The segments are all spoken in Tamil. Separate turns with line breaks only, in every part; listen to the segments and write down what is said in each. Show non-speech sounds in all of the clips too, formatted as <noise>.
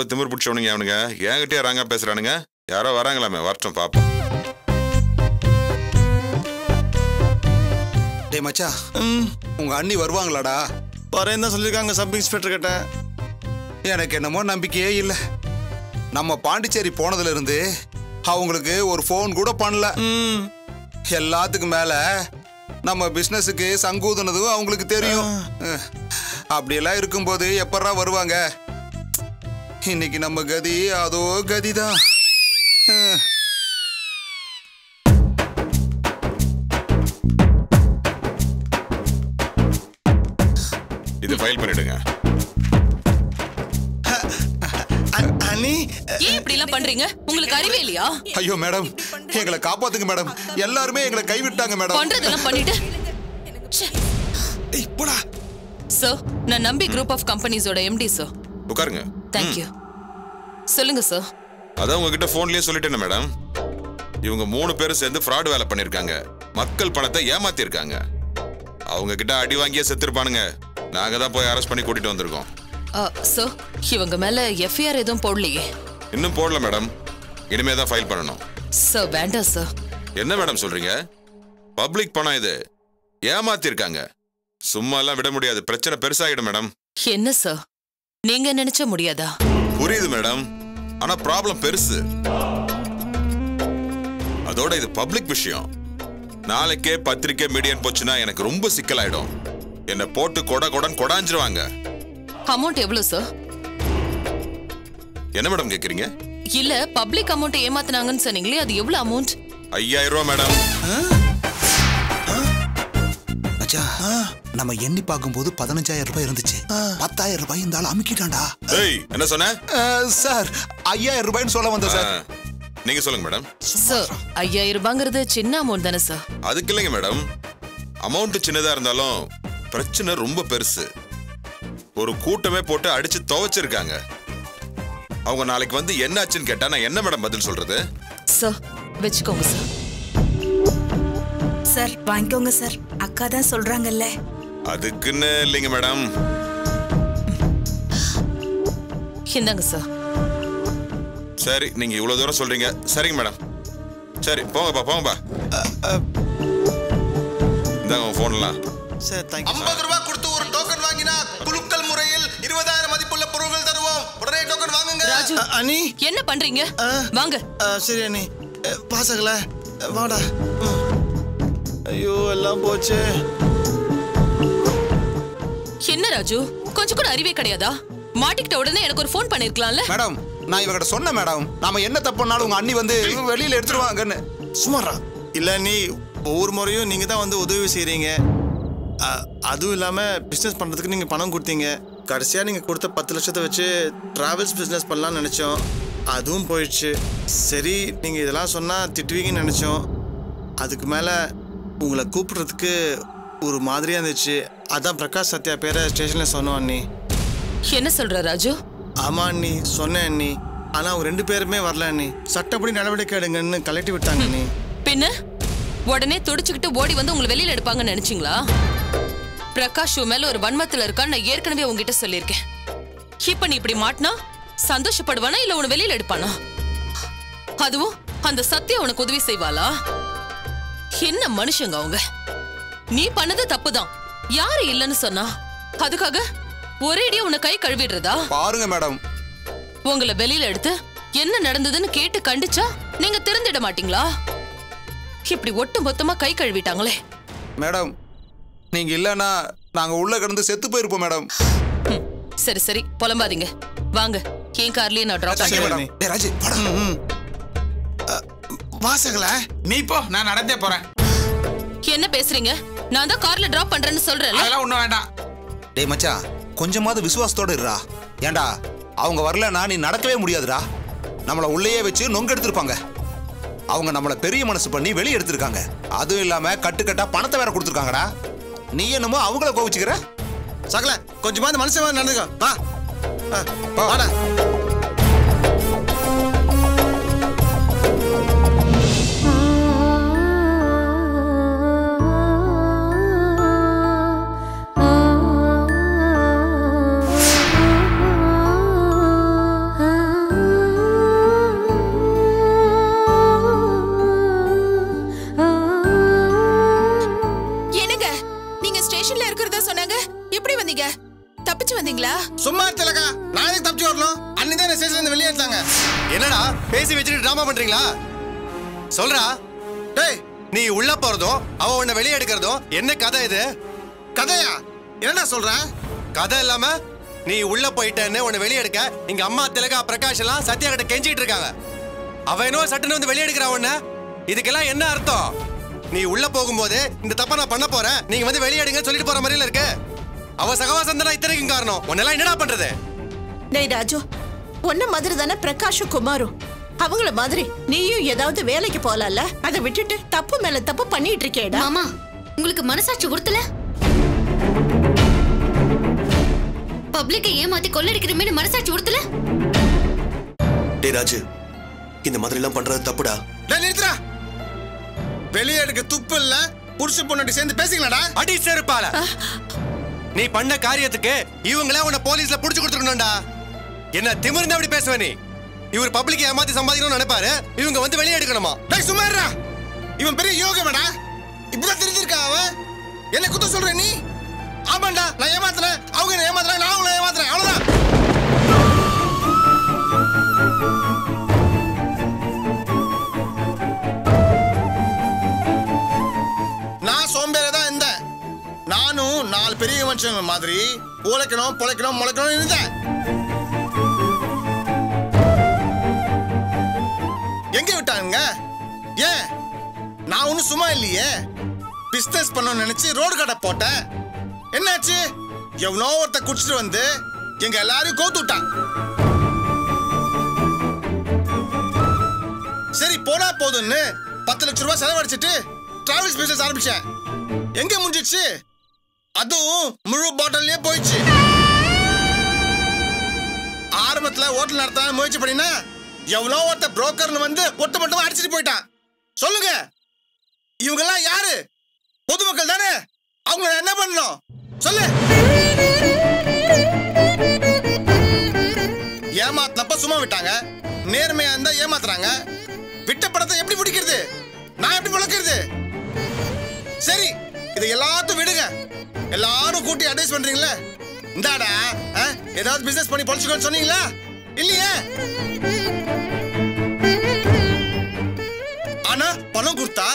ரொம்ப திமிர் பிடிச்சவனுங்க அவனுங்க. என்கிட்டயே ராங்கா பேசுறானுங்க. யாரோ வராங்களாமே வரட்டும் பாப்போம்.
டேய் மச்சா.
ம்.
உங்க அண்ணி வருவாங்களாடா?
வரேன் தான் சொல்லியிருக்காங்க சப் இன்ஸ்பெக்டர் கிட்ட.
எனக்கு என்னமோ நம்பிக்கையே இல்லை. நம்ம பாண்டிச்சேரி போனதுல இருந்து அவங்களுக்கு ஒரு ஃபோன் கூட பண்ணல.
ம்.
எல்லாத்துக்கும் மேல நம்ம பிசினஸுக்கு சங்கூதுனதும் அவங்களுக்கு தெரியும். அப்படியெல்லாம் இருக்கும்போது எப்படா வருவாங்க? இன்னைக்கு நம்ம கதி அதோ கதிதான்.
இது ஃபைல் பண்ணிடுங்க.
அ- அண்ணி
ஏன் இப்படி எல்லாம் பண்றீங்க? உங்களுக்கு அறிவே இல்லையா?
ஐயோ மேடம் எங்களை காப்பாத்துங்க மேடம் எல்லாருமே எங்களை கைவிட்டாங்க மேடம்
பண்றதெல்லாம் பண்ணிட்டு.
ஏய், போடா.
சார் நான் நம்பி குரூப் ஆஃப் கம்பெனிஸோட எம்டி சார்
உட்காருங்க.
தேங்க்யூ சொல்லுங்க சார்
அதான் உங்ககிட்ட போன்லயே சொல்லிட்டேன் மேடம் இவங்க மூணு பேரும் சேர்ந்து ஃப்ராட் வேலை பண்ணிருக்காங்க. மக்கள் பணத்தை ஏமாத்திருக்காங்க. அவங்க கிட்ட அடி வாங்கியே செத்துருப்பானுங்க. நாங்க தான் போய் அரெஸ்ட் பண்ணி கூட்டிட்டு வந்திருக்கோம்.
சார் இவங்க மேல எஃப்ஐஆர் எதுவும் போடலையே.
இன்னும் போடல மேடம் இனிமே தான் ஃபைல் பண்ணணும்.
சார் வேண்டாம் சார்
என்ன மேடம் சொல்றீங்க? பப்ளிக் பணம் இது. ஏமாத்திருக்காங்க. சும்மா எல்லாம் விட முடியாது. பிரச்சனை பெருசாகிடும் மேடம்
என்ன சார் நீங்க நினைச்ச முடியாதா?
புரியுது மேடம் ஆனா ப்ராப்ளம் பெருசு. அதோட இது பப்ளிக் விஷயம். நாளைக்கே பத்திரிக்கை மீடியன் போச்சுன்னா எனக்கு ரொம்ப சிக்கலாயிடும். என்ன போட்டு கொட கொடன் கொடாஞ்சிருவாங்க.
அமௌண்ட் எவ்வளவு சார்
என்ன மேடம் கேக்குறீங்க?
இல்ல பப்ளிக் அமௌண்ட் ஏமாத்துனாங்கன்னு சொன்னீங்களே அது எவ்வளவு அமௌண்ட்
ஐயாயிரம் ரூபாய் மேடம்
மச்சா நம்ம எண்ணி பார்க்கும்போது பதினஞ்சாயிரம் ரூபாய் இருந்துச்சு. பத்தாயிரம் ரூபாய் இந்த ஆள் அமுக்கிட்டான்டா.
ஏய் என்ன சொன்ன?
சார் ஐயாயிரம் ரூபாய்னு சொல்ல வந்தேன் சார்.
நீங்க சொல்லுங்க மேடம்.
சார் ஐயாயிரம் ரூபாங்கிறது சின்ன அமௌண்ட் தானே சார்?
அதுக்கு இல்லைங்க மேடம். அமௌண்ட் சின்னதா இருந்தாலும் பிரச்சனை ரொம்ப பெருசு. ஒரு கூட்டமே போட்டு அடிச்சு துவைச்சிருக்காங்க. அவங்க நாளைக்கு வந்து என்னாச்சுன்னு கேட்டா நான் என்ன மேடம் பதில் சொல்றது?
சார் வச்சுக்கோங்க சார்.
சார் வாங்கிக்கோங்க சார். அக்கா தான் சொல்றாங்கல்ல.
அதுக்குன்னு இல்லைங்க மேடம்.
இந்தாங்க சார்?
சரி நீங்க இவ்வளவு தூரம் சொல்றீங்க. சரிங்க மேடம். சரி போங்கப்பா போங்கப்பா இந்தாங்க உங்க போன்லாம்
சார் தேங்க்யூ
ஐம்பது ரூபாய் கொடுத்து ஒரு டோக்கன் வாங்கினா குலுக்கல் முறையில் இருபதாயிரம் மதிப்புள்ள பொருட்கள் தருவோம். உடனே டோக்கன் வாங்குங்க.
ராஜு
அண்ணி.
என்ன பண்றீங்க?
ஆ.
வாங்க.
ஆ, சரி அண்ணி. அ, பாசகல. வாடா. ஐயோ எல்லாம் போச்சே.
என்ன ராஜு? கொஞ்சம் கூட அறிவே கிடையாதா? மாட்டிக்கிட்ட உடனே எனக்கு ஒரு ஃபோன் பண்ணிருக்கலாம்ல?
மேடம் நான் இவகிட்ட சொன்னேன் மேடம். நாம என்ன தப்பு பண்ணாலும் உங்க அண்ணி வந்து வெளியில எடுத்துருவாங்கன்னு.
சுமாரா இல்ல நீ ஒவ்வொரு முறையும் நீங்க தான் வந்து உதவி செய்றீங்க. அதுவும் இல்லாம பிசினஸ் பண்றதுக்கு நீங்க பணம் கொடுத்தீங்க. கடைசியா நீங்க கொடுத்த பத்து லட்சத்தை வச்சு டிராவல்ஸ் பிசினஸ் பண்ணலாம்னு நினைச்சோம். அதுவும் போயிடுச்சு. சரி நீங்க இதெல்லாம் சொன்னா திட்டுவீங்கன்னு நினைச்சோம். அதுக்கு மேல உங்களை கூப்பிடுறதுக்கு ஒரு மாதிரியா இருந்துச்சு. அதான் பிரகாஷ் சத்யா பேரை ஸ்டேஷன்ல சொன்னோம் அண்ணி.
என்ன சொல்ற ராஜு?
ஆமா அண்ணி. சொன்னேன் அண்ணி. ஆனா அவங்க ரெண்டு பேருமே வரல அண்ணி. சட்டப்படி நடவடிக்கை எடுங்கன்னு கலட்டி விட்டாங்க அண்ணி.
பின்ன? உடனே துடிச்சுக்கிட்டு ஓடி வந்து உங்களை வெளியில எடுப்பாங்கன்னு நினைச்சீங்களா? பிரகாஷ் உன் மேல ஒரு வன்மத்துல இருக்கான்னு நான் ஏற்கனவே உங்ககிட்ட சொல்லியிருக்கேன். இப்ப நீ இப்படி மாட்டினா சந்தோஷப்படுவானா இல்ல உன்னை வெளியில எடுப்பானா? அதுவும் அந்த சத்யா உனக்கு உதவி செய்வாளா? என்ன மனுஷங்க அவங்க? நீ பண்ணது தப்புதான். யாரு இல்லைன்னு சொன்னா? அதுக்காக ஒரேடியா உன்னை கை கழுவிடுறதா?
பாருங்க மேடம்.
உங்களை வெளியில எடுத்து என்ன நடந்ததுன்னு கேட்டு கண்டிச்சா நீங்க திருந்திட மாட்டீங்களா? இப்படி ஒட்டு மொத்தமா கை கழுவிட்டாங்களே.
மேடம் நீங்க இல்லைன்னா நாங்க உள்ள கிடந்து செத்து போயிருப்போம் மேடம்.
சரி சரி புலம்பாதீங்க. வாங்க என் கார்லயே நான் டிராப் பண்ணுறேன்
வாசகல
நீ போ நான் நடந்தே போறேன்.
என்ன பேசுறீங்க? நான் தான் கார்ல டிராப் பண்றேன்னு சொல்றேன்ல.
அதெல்லாம் ஒண்ணும் வேண்டாம்.
டேய் மச்சான் கொஞ்சமாவது விசுவாசத்தோட இருடா. ஏன்டா அவங்க வரலன்னா நீ நடக்கவே முடியாதுடா. நம்மள உள்ளேயே வச்சு நொங்க எடுத்திருப்பாங்க. அவங்க நம்மள பெரிய மனசு பண்ணி வெளியே எடுத்திருக்காங்க. அதுவும் இல்லாம கட்டுக்கட்டா பணத்தை வேற கொடுத்துருக்காங்கடா. நீ என்னமோ அவங்கள கோவிச்சுக்கிற?
சகல கொஞ்சமா இந்த மனுஷன் நடந்துக்கோ. வா. வாடா.
என்னடா பேசி வச்சுட்டு டிராமா பண்றீங்களா? சொல்றா.
டேய்
நீ உள்ள போறதும் அவ உன்னை வெளியே எடுக்கிறதும் என்ன கதை இது?
கதையா? என்னடா சொல்ற?
கதை இல்லாம நீ உள்ள போயிட்டேன்னு உன்னை வெளியே எடுக்க இங்க அம்மா திலகா பிரகாஷ் எல்லாம் சத்யா கிட்ட கெஞ்சிட்டு இருக்காங்க. அவ என்ன சட்டுன்னு வந்து வெளியே எடுக்கிறா உன்ன. இதுக்கெல்லாம் என்ன அர்த்தம்? நீ உள்ள போகும்போது இந்த தப்ப நான் பண்ண போறேன் நீங்க வந்து வெளியே எடுங்கன்னு சொல்லிட்டு போற மாதிரில இருக்கு. அவ சகவாசம் தானே இத்தனைக்கும் காரணம். உன்னெல்லாம் என்னடா பண்றது?
டேய் ராஜு உன்ன மாதிரி தானே பிரகாஷும் குமாரும். அவங்கள மாதிரி நீயும் ஏதாவது வேலைக்கு போலாம்ல? அதை விட்டுட்டு தப்பு மேல தப்பு பண்ணிட்டு இருக்கேடா.
மாமா உங்களுக்கு மனசாட்சி உறுத்தல? பப்ளிக்கை ஏமாத்தி கொள்ளடிக்கிறமே மனசாட்சி உறுத்தல?
டே ராஜு இந்த மாதிரி எல்லாம் பண்றது தப்புடா.
டேய் நிறுத்துடா. வெளியே எடுக்க துப்பு இல்ல புருஷ பொண்ணாட்டி சேர்ந்து பேசிக்கலாம்டா.
அடி செருப்பால. நீ பண்ண காரியத்துக்கு இவங்களே உன்னை போலீஸ்ல புடிச்சு கொடுத்துருக்கணும்டா. என்ன திமிர்ந்து அப்படி பேசுவ நீ? இவர் பப்ளிக் ஏமாத்தி சம்பாதிக்கணும்னு நினைப்பாரு. இவங்க வந்து வெளியே எடுக்கணுமா?
டேய் சும்மா இருடா. இவன் பெரிய யோகமடா இப்பதான் தெரிஞ்சிருக்கா அவன்? என்ன குத்த சொல்ற நீ? ஆமாண்டா நான் ஏமாத்துறேன். அவங்க என்ன ஏமாத்துறாங்க நான் அவங்கள ஏமாத்துறேன். அவ்வளவுதான். நான் சோம்பேறி தான் இருந்தேன். நானும் நாலு பெரிய மனுஷங்க மாதிரி உழைக்கணும் பொழைக்கணும் முளைக்கணும் இருந்தேன். எங்க விட்டாங்க ஏன் நான் ஒன்றும் சும்மா இல்லையே. பிஸ்னஸ் பண்ணணும்னு நினைச்சு ரோடு கடை போட்டேன். என்னாச்சு? எவனோ ஒருத்த குடிச்சிட்டு வந்து எங்க எல்லாரையும் கோத்து விட்டான். சரி போனா போதும்னு பத்து லட்ச ரூபாய் செலவழிச்சிட்டு டிராவல்ஸ் பிசினஸ் ஆரம்பிச்சேன். எங்க முடிஞ்சிச்சு? அதுவும் முழு பாட்டிலே போயிடுச்சு. ஆரம்பத்துல ஹோட்டல் நடத்த முயற்சி பண்ணினா எவ்வளோ ஒருத்த புரோக்கர்னு வந்து ஒட்டு மட்டும் அடிச்சிட்டு போயிட்டான். சொல்லுங்க. இவங்கெல்லாம் யாரு? பொதுமக்கள் தானே? அவங்க என்ன பண்ணணும்? சொல்லு. ஏமாத்தினப்ப சும்மா விட்டாங்க. நேர்மையா இருந்தா ஏமாத்துறாங்க. விட்ட படத்தை எப்படி பிடிக்கிறது? நான் எப்படி பிழைக்கிறது சரி இது எல்லாத்தையும் விடுங்க. எல்லாரும் கூட்டி அட்வைஸ் பண்றீங்களே? இந்தாடா ஆ, ஏதாவது பிசினஸ் பண்ணி பொழைச்சுக்கோன்னு சொன்னீங்களா? இல்லையே? பணம் கொடுத்தா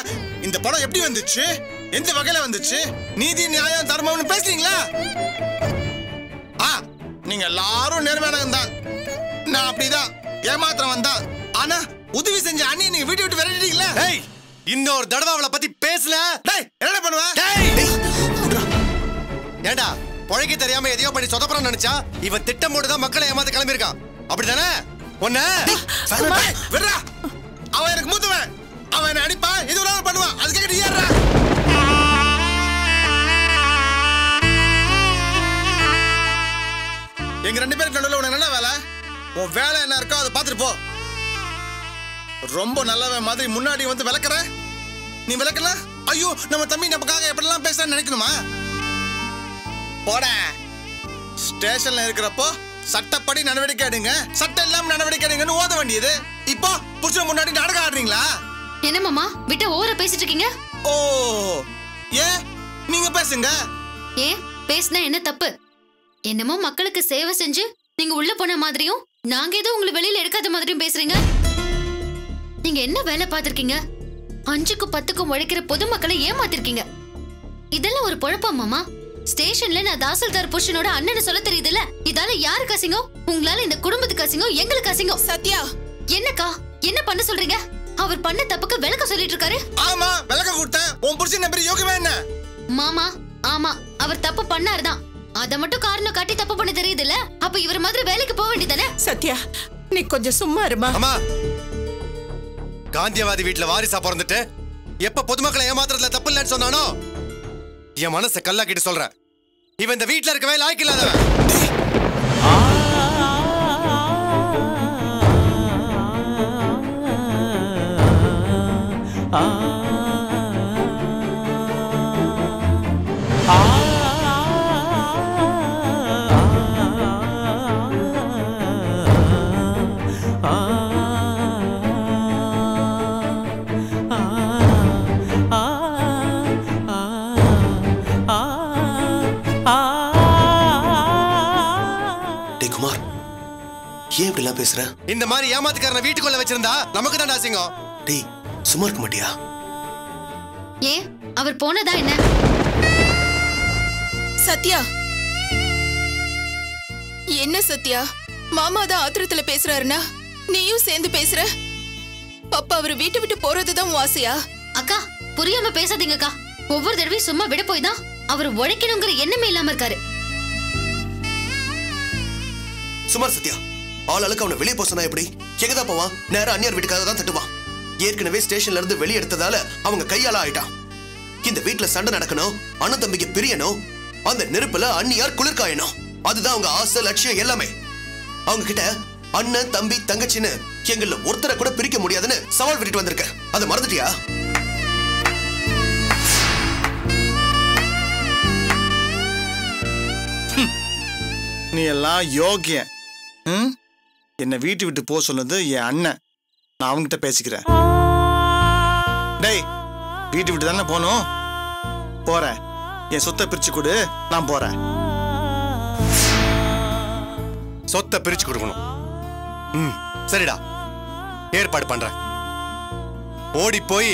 இந்த பணம் எப்படி வந்துச்சு? எந்த வகையில வந்துச்சு? நீதி நியாயம் தர்மம்னு பேசுறீங்களா? ஆ நீங்க எல்லாரும் நேர்மையானவங்க தான். நான் அப்படிதான். ஏமாத்திரம் தான். ஆனா உதவி செஞ்ச அண்ணி நீங்க வீட்டை விட்டு விரட்டிட்டீங்களா?
இன்னொரு தடவை அவளை பத்தி பேசல.
டேய் என்ன பண்ணுவ?
டேய்! ஏண்டா பொழைக்க தெரியாம எதையோ பண்ணி சொதப்புறோம்னு நினைச்சா இவன் திட்டம் போட்டு தான் மக்களை ஏமாத்த கிளம்பியிருக்கான். அப்படிதானே ஒன்ன
விடுறா! அவன் எனக்கு மூத்தவன். அவன் என்ன இது பண்ணுவான். அதுக்காக நீ ஏறா எங்க ரெண்டு பேருக்கு நடுவில் உனக்கு என்ன வேலை? உன் வேலை என்ன இருக்கோ அதை பார்த்துட்டு போ. ரொம்ப நல்லவன் மாதிரி முன்னாடி வந்து விளக்குற? நீ விளக்கல ஐயோ நம்ம தம்பி நமக்காக எப்படிலாம் பேசுறான்னு நினைக்கணுமா? போட. ஸ்டேஷன்ல இருக்கிறப்போ சட்டப்படி நடவடிக்கை எடுங்க. சட்டம் இல்லாம நடவடிக்கை எடுங்கன்னு ஓத வேண்டியது. இப்போ புருஷன் முன்னாடி நாடகம் ஆடுறீங்களா?
என்ன மாமா? விட்ட ஓவரா பேசிட்டு இருக்கீங்க
ஓ ஏன்? நீங்க பேசுங்க.
ஏன்? பேசினா என்ன தப்பு? என்னமோ மக்களுக்கு சேவை செஞ்சு நீங்க உள்ள போன மாதிரியும் நாங்க ஏதோ உங்களை வெளியில எடுக்காத மாதிரியும் பேசுறீங்க. நீங்க என்ன வேலை பார்த்திருக்கீங்க? அஞ்சுக்கும் பத்துக்கும் உழைக்கிற பொதுமக்களை ஏமாத்திருக்கீங்க. இதெல்லாம் ஒரு பொழப்பா மாமா? ஸ்டேஷன்ல நான் தாசில்தார் புருஷனோட அண்ணனை சொல்ல தெரியுதுல்ல? இதால யாருக்கு அசிங்கம்? உங்களால இந்த குடும்பத்துக்கு அசிங்கம் எங்களுக்கு அசிங்கம்.
சத்யா!
என்னக்கா? என்ன பண்ண சொல்றீங்க? அவர் பண்ண தப்புக்கு விளக்க சொல்லிட்டு இருக்காரு
ஆமா விளக்க கொடுத்தேன். உன் புருஷன் நம்பர் யோகமே என்ன?
மாமா ஆமா அவர் தப்பு பண்ணாருதான் அத மட்டும் காரணம் காட்டி தப்பு பண்ண தெரியுதுல்ல? அப்ப இவர் மாதிரி வேலைக்கு போக வேண்டியதானே?
சத்யா நீ கொஞ்சம் சும்மா இருமா.
அம்மா காந்தியவாதி வீட்டுல வாரிசா பிறந்துட்டு எப்ப பொதுமக்களை ஏமாத்துறதுல தப்பு இல்லைன்னு சொன்னானோ? என் மனசை கல்லாக்கிட்டு சொல்றேன். இவன் இந்த வீட்டுல இருக்கவே லாய்க்கு இல்லாதவன்.
பேசுற
இந்த மாதிரி ஏமாத்துக்காரனை வீட்டுக்குள்ள வச்சிருந்தா நமக்கு தான் அசிங்கம்.
டேய் சும்மா இருக்க மாட்டியா?
ஏன்? அவர் போனதா என்ன?
சத்யா. என்ன சத்யா? மாமா தான் ஆத்திரத்துல பேசுறாருன்னா நீயும் சேர்ந்து பேசுற? அப்ப அவர் வீட்டை விட்டு போறதுதான் ஆசையா?
அக்கா புரியாம பேசாதீங்கக்கா. ஒவ்வொரு தடவையும் சும்மா விட போய் தான் அவர் உழைக்கணுங்கிற எண்ணமே இல்லாம இருக்காரு.
சுமார் சத்யா. ஆளாளுக்கு அவனை வெளியே போசனா சொன்னா எப்படி? எங்கதா போவான்? நேரம் அந்நியார் வீட்டுக்காக தான் தட்டுவான். ஏற்கனவே ஸ்டேஷன்ல இருந்து வெளியே எடுத்ததால அவங்க கையால ஆயிட்டான். இந்த வீட்டுல சண்டை நடக்கணும் அண்ணன் தம்பிக்கு பிரியணும் அந்த நெருப்புல அந்நியார் குளிர்காயணும். அதுதான் அவங்க ஆசை லட்சியம் எல்லாமே. அவங்க கிட்ட அண்ணன் தம்பி தங்கச்சின்னு எங்கள ஒருத்தரை கூட பிரிக்க முடியாதுன்னு சவால் விட்டுட்டு வந்திருக்க. அதை மறந்துட்டியா?
நீ எல்லாம் யோகிய என்னை வீட்டு விட்டு போக சொன்னது என் அண்ணன். நான் அவங்ககிட்ட பேசிக்கிறேன். டேய் வீட்டு விட்டு தானே போகணும்? போகிறேன் என் சொத்தை பிரித்து கொடு நான் போகிறேன்
சொத்தை பிரித்து கொடுக்கணும். ம் சரிடா. ஏற்பாடு பண்ணுறேன் ஓடி போய்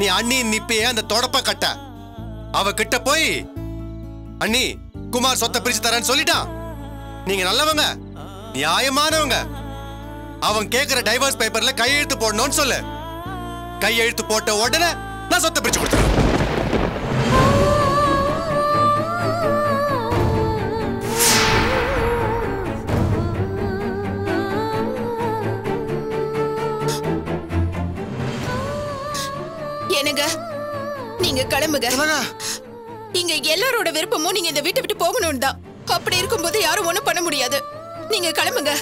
நீ அண்ணி நிப்பையே அந்த தொடப்ப கட்ட. அவகிட்ட போய் அண்ணி குமார் சொத்தை பிரிச்சு தரேன்னு சொல்லிட்டான். நீங்க நல்லவங்க. நியாயமானவங்க. அவன் கேக்குற டைவர்ஸ் பேப்பர்ல கையெழுத்து போடணும்னு சொல்லு. கையெழுத்து போட்ட உடனே நான் சொத்தை பிரிச்சு கொடுத்துறேன்
என்னங்க? நீங்க கிளம்புங்க. இங்க எல்லாரோட விருப்பமும் நீங்க இந்த வீட்டை விட்டு போகணும் தான். அப்படி இருக்கும்போது யாரும் ஒண்ணும் பண்ண முடியாது. நீங்க கிளம்புங்க.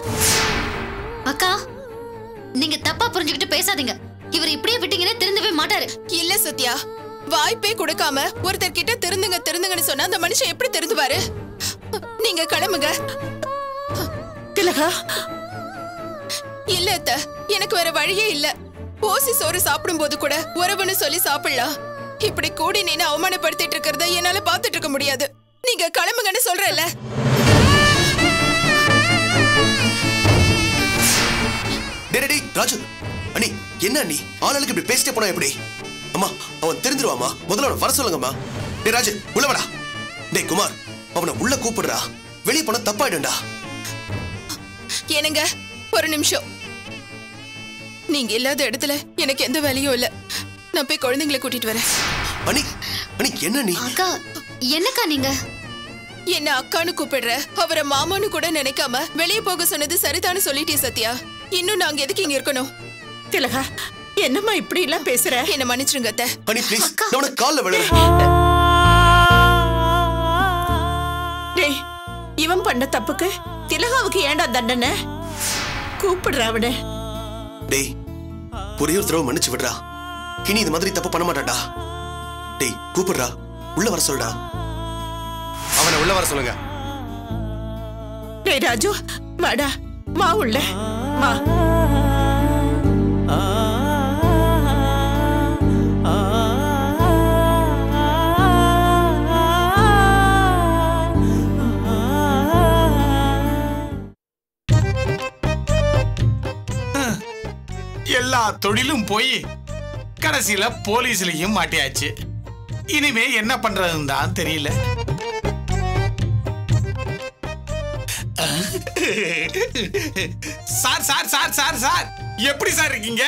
அக்கா நீங்க தப்பா புரிஞ்சுக்கிட்டு பேசாதீங்க. இவர் இப்படியே விட்டீங்கன்னா திருந்தவே மாட்டாரு.
இல்ல சத்யா வாய்ப்பே கொடுக்காம ஒருத்தர் கிட்ட திருந்துங்க திருந்துங்கன்னு சொன்னா அந்த மனுஷன் எப்படி திருந்துவாரு? நீங்க கிளம்புங்க.
திலகா.
இல்ல அத்த எனக்கு வேற வழியே இல்ல. ஓசி சோறு சாப்பிடும் போது கூட உறவுன்னு சொல்லி சாப்பிடலாம். இப்படி கூடி நின்னு அவமானப்படுத்திட்டு இருக்கிறத என்னால பாத்துட்டு இருக்க முடியாது. நீங்க கிளம்புங்கன்னு சொல்றேன்ல.
ராஜு அண்ணி என்ன அண்ணி? ஆளுக்கு இப்படி பேசிட்டே போனா எப்படி? அம்மா அவன் தெரிஞ்சிருவாமா முதல்ல அவனை வர சொல்லுங்கம்மா. டேய் ராஜு உள்ள வாடா. டேய் குமார் அவனை உள்ள கூப்பிடுறா. வெளியே போனா தப்பாயிடும்டா.
என்னங்க ஒரு நிமிஷம். நீங்க இல்லாத இடத்துல எனக்கு எந்த வேலையும் இல்ல. நான் போய் குழந்தைங்களை கூட்டிட்டு வரேன்.
அண்ணி அண்ணி என்ன நீ
அக்கா என்னக்கா நீங்க?
என்ன அக்கான்னு கூப்பிடுற அவரை மாமான்னு கூட நினைக்காம வெளியே போக சொன்னது சரிதான்னு சொல்லிட்டே சத்யா. இன்னும் நாங்க எதுக்கு இங்க இருக்கணும்?
திலகா என்னம்மா இப்படி எல்லாம் பேசுற?
என்ன மன்னிச்சிருங்க அத்தை.
அண்ணி ப்ளீஸ் நான் உனக்கு கால்ல விழுறேன்
டேய் இவன் பண்ண தப்புக்கு திலகாவுக்கு ஏன்டா தண்டனை? கூப்பிடுற அவனை.
டேய் ஒரே ஒரு தடவை மன்னிச்சு விடுறா. இனி இந்த மாதிரி தப்பு பண்ண மாட்டான்டா. டேய் கூப்பிடுறா. உள்ள வர சொல்டா
அவனை உள்ள வர சொல்லுங்க.
டேய் ராஜு வாடா. வா உள்ள.
எல்லா தொழிலும் போய் கடைசியில போலீஸ்லயும் மாட்டியாச்சு. இனிமே என்ன பண்றதுன்னு தான் தெரியல. Sir sir sir sir sir. எப்படி சார் இருக்கீங்க?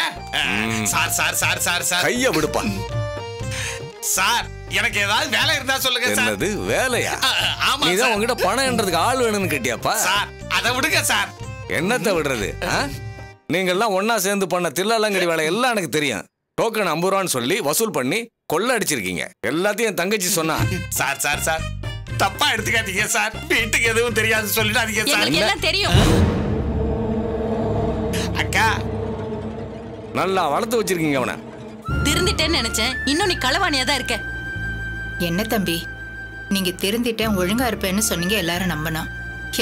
Sir sir sir sir sir.
கைய விடுப்பா.
சார் எனக்கு ஏதாவது வேலை இருந்தா சொல்லுங்க சார்.
என்னது வேலையா?
ஆமா
நீதான்
சார்.
உங்ககிட்ட பணம் என்றதுக்கு ஆள் வேணும்னு கேட்டியாப்பா?
சார் அதை விடுங்க சார்.
என்னத்த விடுறது ஆ? நீங்கெல்லாம் ஒண்ணா சேர்ந்து பண்ண தில்லாலங்கடி வேலை எல்லாம் எனக்கு தெரியும். டோக்கன் ஐம்பது ரூபான்னு சொல்லி வசூல் பண்ணி கொள்ள அடிச்சிருக்கீங்க. எல்லாத்தையும் என் தங்கச்சி சொன்னா.
Sir sir sir. தப்பா எடுத்துக்காதீங்க சார். வீட்டுக்கு எதுவும் தெரியாது சொல்லிடாதீங்க சார்.
எல்லாம் தெரியும்.
அக்கா.
நல்லா வளர்த்து வச்சிருக்கீங்க அவனை.
திருந்திட்டேன்னு நினைச்சேன். இன்னும் நீ களவாணியா தான் இருக்க.
என்ன தம்பி? நீங்க திருந்திட்டேன் ஒழுங்கா இருப்பேன்னு சொன்னீங்க எல்லாரும் நம்பினோம்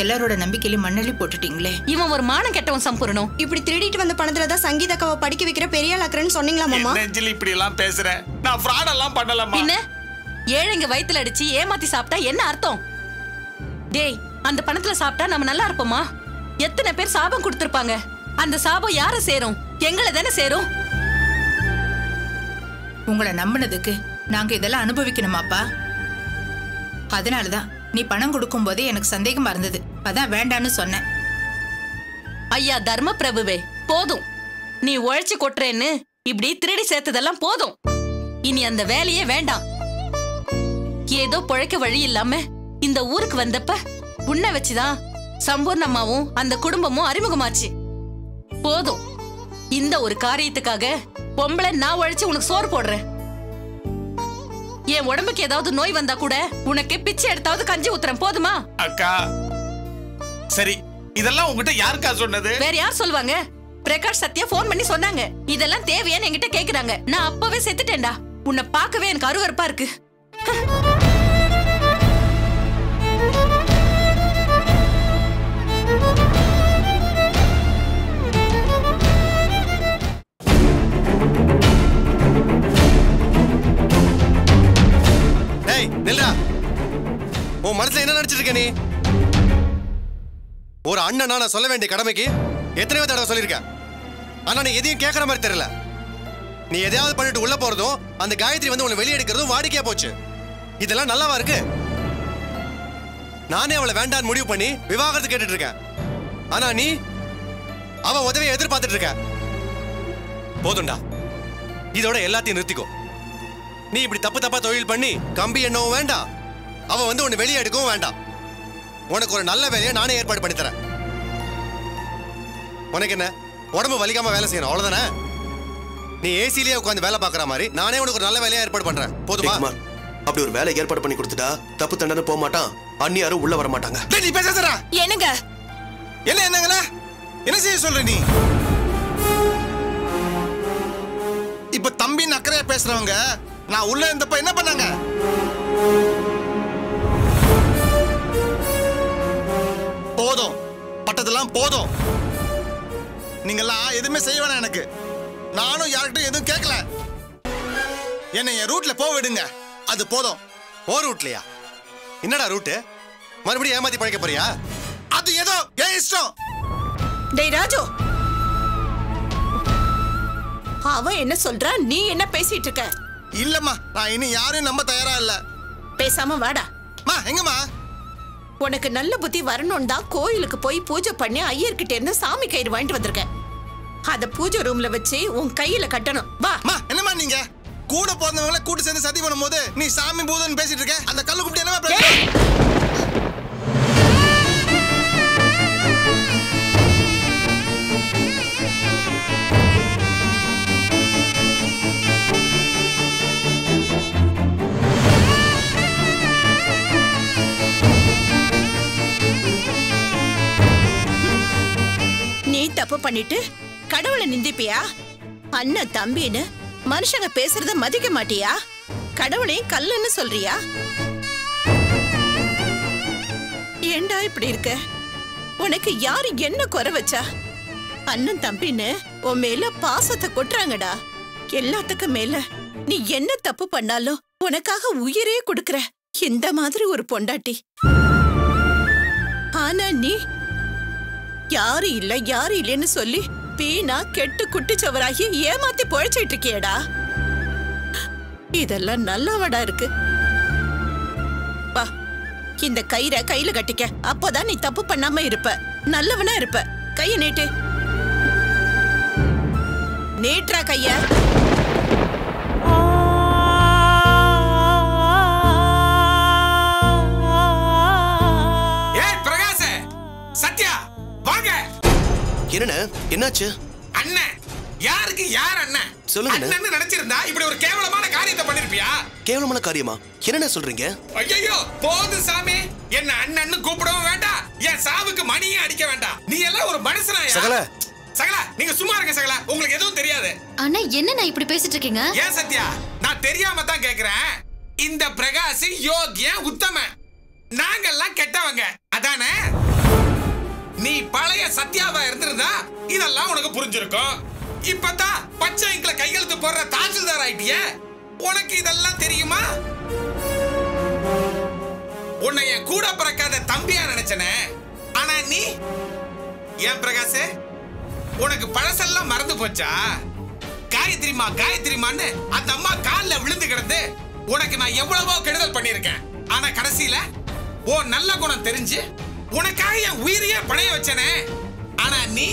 எல்லாரோட நம்பிக்கையிலும் மண்ணள்ளி போட்டுட்டீங்களே.
இவன் ஒரு மானம் கெட்டவன் சம்பூரணம்.
இப்படி திருடிட்டு வந்த பணத்துல தான் சங்கீதக்காவை படிக்க வைக்கிற பெரிய ஆளாக்குறேன்னு சொன்னீங்களா மாமா?
நெஞ்சில் இப்படி எல்லாம் பேசுறேன் நான் ஃப்ராட் எல்லாம் பண்ணலமா
பின்ன? ஏழைங்க வயித்துல அடிச்சு ஏமாத்தி சாப்பிட்டா என்ன அர்த்தம்? டேய் அந்த பணத்துல சாப்பிட்டா நம்ம நல்லா இருப்போமா?
எத்தனை பேர் சாபம் கொடுத்திருப்பாங்க? அந்த சாபம் யார சேரும்? எங்களை தானே சேரும்?
உங்களை நம்பினதுக்கு நாங்க இதெல்லாம் அனுபவிக்கணுமாப்பா? அதனாலதான் நீ பணம் கொடுக்கும் போதே எனக்கு சந்தேகமா இருந்தது. அதான் வேண்டான்னு சொன்னேன்.
ஐயா தர்ம பிரபுவே போதும். நீ உழைச்சு கொட்டுறேன்னு இப்படி திருடி சேர்த்ததெல்லாம் போதும். இனி அந்த வேலையே வேண்டாம். ஏதோ பொழைக்க வழி இல்லாம இந்த ஊருக்கு வந்தப்ப உன்னை வச்சுதான் சம்பூர்ணமாவும் அந்த குடும்பமும் அறிமுகமாச்சு. போதும். இந்த ஒரு காரியத்துக்காக பொம்பளை நான் உழைச்சு உனக்கு சோறு போடுறேன். என் உடம்புக்கு ஏதாவது நோய் வந்தா கூட உனக்கு பிச்சை எடுத்தாவது கஞ்சி ஊத்துறேன். போதுமா?
அக்கா. சரி இதெல்லாம் உங்ககிட்ட யாருக்கா சொன்னது?
வேற யார் சொல்லுவாங்க? பிரகாஷ் சத்யா ஃபோன் பண்ணி சொன்னாங்க. இதெல்லாம் தேவையான்னு என்கிட்ட கேக்குறாங்க. நான் அப்பவே செத்துட்டேன்டா. உன்னை பார்க்கவே எனக்கு அருவருப்பா இருக்கு.
அண்ணனா நான் சொல்ல வேண்டிய கடமைக்கு எத்தனையோ தடவை சொல்லியிருக்கேன். ஆனா நீ எதையும் கேட்கற மாதிரி தெரியல. நீ எதையாவது பண்ணிட்டு உள்ள போறதும் அந்த காயத்ரி வந்து உன்னை வெளியே எடுக்கிறதும் வாடிக்கையா போச்சு. இதெல்லாம் நல்லாவா இருக்கு? நானே அவளை வேண்டான்னு முடிவு பண்ணி விவாகரத்து கேட்டுட்டு இருக்கேன் ஆனா நீ அவ உதவியை எதிர்பார்த்துட்டு இருக்க. போதும்டா. இதோட எல்லாத்தையும் நிறுத்திக்கோ. நீ இப்படி தப்பு தப்பா தொழில் பண்ணி கம்பி எண்ணவும் வேண்டாம். அவ வந்து உன்னை வெளியே எடுக்கவும் வேண்டாம். உனக்கு ஒரு நல்ல வேலையை நானே ஏற்பாடு பண்ணி தரேன். உனக்கு என்ன? உடம்பு வலிக்காம வேலை செய்யணும். அவ்வளவுதானே? நீ ஏசிலேயே உட்காந்து வேலை பார்க்குற மாதிரி நானே உனக்கு ஒரு நல்ல வேலையை ஏற்பாடு பண்றேன். போதுமா?
அப்படி ஒரு வேலை ஏற்பாடு பண்ணி கொடுத்துட்டா தப்பு தண்டனை போக மாட்டான். அந்நியாரும் உள்ள வர மாட்டாங்க.
நீ பேசாதடா
என்னங்க?
என்ன என்னங்களா என்ன செய்ய சொல்ற நீ? இப்ப தம்பி அக்கறையா பேசுறவங்க நான் உள்ள இருந்தப்ப என்ன பண்ணாங்க? போதும். பட்டதெல்லாம் போதும். நீங்கெல்லாம் எதுவுமே செய்ய வேணாம் எனக்கு. நானும் யார்கிட்டயும் எதுவும் கேட்கல என்னை என் ரூட்ல போக விடுங்க. அது போதும்.
ஓ ரூட்லயா என்னடா ரூட்டு மறுபடியும் ஏமாத்தி பழைக்க போறியா?
அது ஏதோ என் இஷ்டம்.
டேய் ராஜு. அவன் என்ன சொல்றா? நீ என்ன பேசிட்டு இருக்க?
இல்லம்மா நான் இனி யாரையும் நம்ப தயாரா இல்ல.
பேசாம வாடா.
மா எங்கம்மா?
உனக்கு நல்ல புத்தி வரணும் தான் கோயிலுக்கு போய் பூஜை பண்ணி ஐயர்கிட்ட இருந்து சாமி கயிறு வாங்கிட்டு வந்திருக்கேன். அத பூஜை ரூம்ல வச்சு உன் கையில கட்டணும். வா.
மா என்னம்மா நீங்க? கூட பிறந்தவங்கள கூட்டு சேர்ந்து சதி பண்ணும்போது நீ சாமி பூதன் பேசிட்டு இருக்க? அந்த கல்லு குப்பிட்டு என்னமா
தப்பு பண்ணிட்டு கடவுளை நிந்திப்பியா? அண்ணன் தம்பின்னு மனுஷங்க பேசுறத மதிக்க மாட்டியா? கடவுளையும் கல்லுன்னு சொல்றியா? ஏண்டா இப்படி இருக்க? உனக்கு யாரு என்ன குறை வச்சா? அண்ணன் தம்பின்னு உன் மேல பாசத்தை கொட்டுறாங்கடா. எல்லாத்துக்கும் மேல நீ என்ன தப்பு பண்ணாலும் உனக்காக உயிரே கொடுக்கற. இந்த மாதிரி ஒரு பொண்டாட்டி. ஆனா நீ யாரு இல்ல யாரு இல்லைன்னு சொல்லி வீணா கெட்டு குட்டிச்சவராகி ஏமாத்தி பொழைச்சிட்டு இருக்கியேடா. இதெல்லாம் நல்லவடா இருக்கு. வா இந்த கயிறை கையில கட்டிக்க. அப்போதான் நீ தப்பு பண்ணாம இருப்ப. நல்லவனா இருப்ப. கைய நீட்டு. நீட்றா கைய.
சத்யா. வாங்க.
என்னண்ணே? என்னாச்சு?
அண்ணன் யாருக்கு யார் அண்ணன்
சொல்லுங்க அண்ணே.
அண்ணன் நினைச்சிருந்தா இப்படி ஒரு கேவலமான காரியத்தை பண்ணிருப்பியா?
கேவலமான காரியமா? என்னண்ணே சொல்றீங்க?
ஐயோ போது சாமி. என்ன அண்ணன்னு கூப்பிடவும் வேண்டாம். என் சாவுக்கு மணியே அடிக்க வேண்டாம். நீ எல்லாம் ஒரு மனுஷனாயா?
சகல.
சகல நீங்க சும்மா இருங்க சகல. உங்களுக்கு எதுவும் தெரியாது.
அண்ணா என்ன நான் இப்படி பேசிட்டு இருக்கீங்க?
ஏன் சத்யா? நான் தெரியாம தான் கேக்குறேன். இந்த பிரகாஷ் யோகிய உத்தம நாங்கெல்லாம் கெட்டவங்க. அதானே? நீ பழைய சத்யாவா இருந்திருந்தா இதெல்லாம் உனக்கு புரிஞ்சிருக்கும். இப்பதான் பச்சை இங்கில கையெழுத்து போடுற தாசில்தார் ஆயிட்டிய. உனக்கு இதெல்லாம் தெரியுமா? உன்னை என் கூட பிறக்காத தம்பியா நினைச்சனே. ஆனா நீ? ஏன் பிரகாஷ் உனக்கு பழசெல்லாம் மறந்து போச்சா? காயத்ரிமா காயத்ரிமான்னு அந்த அம்மா கால்ல விழுந்து கிடந்து உனக்கு நான் எவ்வளவோ கெடுதல் பண்ணியிருக்கேன். ஆனா கடைசியில ஓ நல்ல குணம் தெரிஞ்சு உனக்காக என் உயிரையே பணைய வச்சனே. ஆனா நீ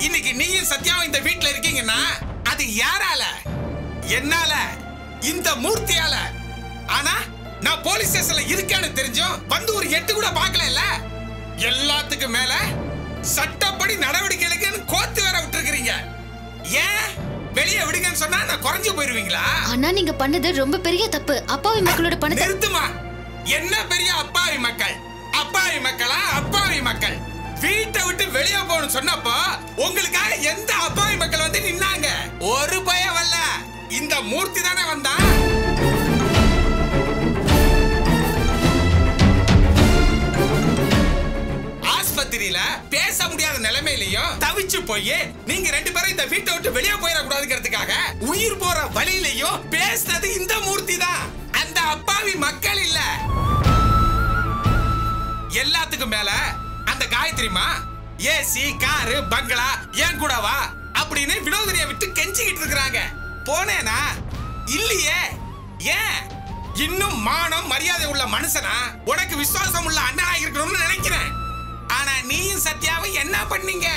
இன்னைக்கு நீயும் சத்யாவும் இந்த வீட்ல இருக்கீங்கன்னா அது யாரால? என்னால? இந்த மூர்த்தியால? ஆனா நான் போலீஸ் ஸ்டேஷன்ல இருக்கேன்னு தெரிஞ்சும் வந்து ஒரு எட்டு கூட பார்க்கல எல்லாத்துக்கும் மேல சட்டப்படி நடவடிக்கை எடுக்கன்னு கோத்து வேற விட்டுருக்கீங்க ஏன்? வெளியே விடுங்கன்னு சொன்னா நான் குறைஞ்சு போயிருவீங்களா?
ஆனா நீங்க பண்ணது ரொம்ப பெரிய தப்பு. அப்பாவி மக்களோட பணத்தை
நிறுத்துமா என்ன பெரிய அப்பாவி மக்கள்? அப்பாவி மக்களா? அப்பாவி மக்கள். வீட்டை விட்டு வெளியே போகணும் சொன்னப்போ உங்களுக்காக எந்த அப்பாவி மக்கள் வந்து நின்னாங்க? ஒரு பயம் வரல இந்த மூர்த்தி தானே வந்தா? ஆஸ்பத்திரியில பேச முடியாத நிலைமையிலையும் தவிச்சு போய் நீங்க ரெண்டு பேரும் இந்த வீட்டை விட்டு வெளியே போயிடக்கூடாதுங்கிறதுக்காக உயிர் போற வழியிலையும் பேசினது இந்த மூர்த்தி தான். அப்பாவி மக்கள் இல்ல. எல்லாத்துக்கும் மேல அந்த காயத்ரிமா ஏசி காரு பங்களா ஏன் கூட வா? அப்படின்னு வினோதனிய விட்டு கெஞ்சிக்கிட்டு இருக்கிறாங்க. போனேனா? இல்லையே. ஏன்? இன்னும் மானம் மரியாதை உள்ள மனுஷனா? உனக்கு விசுவாசம் உள்ள அண்ணனா இருக்கணும்னு நினைக்கிறேன். ஆனா நீயும் சத்யாவும் என்ன பண்ணீங்க?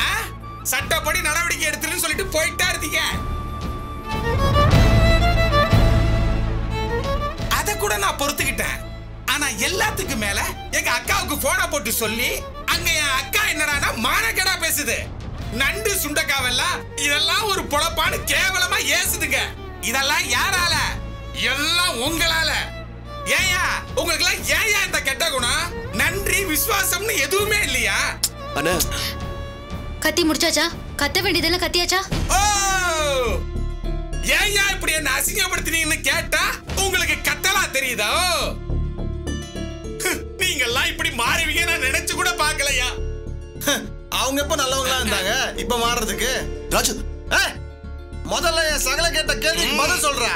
ஆ? சட்டப்படி நடவடிக்கை எடுத்துருன்னு சொல்லிட்டு போயிட்டா இருந்தீங்க கூட நான் பொறுத்துக்கிட்டேன். ஆனா எல்லாத்துக்கும் மேல எங்க அக்காவுக்கு போனை போட்டு சொல்லி அங்க என் அக்கா என்னடானா மானக்கேடா பேசுது. நண்டு சுண்டக்காவெல்லாம் இதெல்லாம் ஒரு பொழப்பான்னு கேவலமா ஏசுதுங்க. இதெல்லாம் யாரால? எல்லாம் உங்களால. ஏயா உங்களுக்கு எல்லாம் ஏயா இந்த கெட்ட குணம்? நன்றி விசுவாசம்னு எதுவுமே இல்லையா?
அண்ணா.
கத்தி முடிச்சாச்சா? கத்த வேண்டியதெல்லாம் கத்தியாச்சா?
ஓ ஏயா இப்படி என்ன அசிங்கப்படுத்தினீங்கன்னு கேட்டா உங்களுக்கு கத்தலா தெரியுதா? நீங்கெல்லாம் இப்படி மாறுவீங்க நான் நினைச்சு கூட பார்க்கலையா?
அவங்க எப்ப நல்லவங்களா இருந்தாங்க? இப்ப மாறுறதுக்கு?
ராஜு
முதல்ல என் சகல கேட்ட கேள்விக்கு பதில் சொல்ற.